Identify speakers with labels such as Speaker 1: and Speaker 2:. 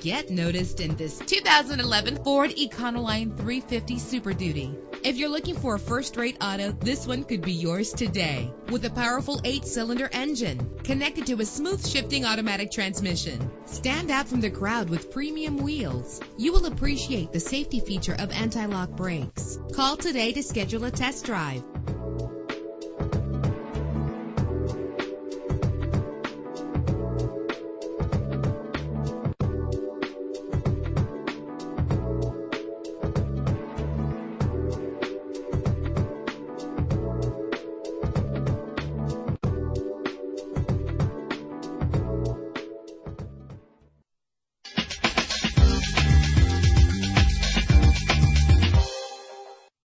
Speaker 1: Get noticed in this 2011 Ford Econoline 350 Super Duty. If you're looking for a first-rate auto, this one could be yours today. With a powerful eight-cylinder engine connected to a smooth shifting automatic transmission. Stand out from the crowd with premium wheels. You will appreciate the safety feature of anti-lock brakes. Call today to schedule a test drive.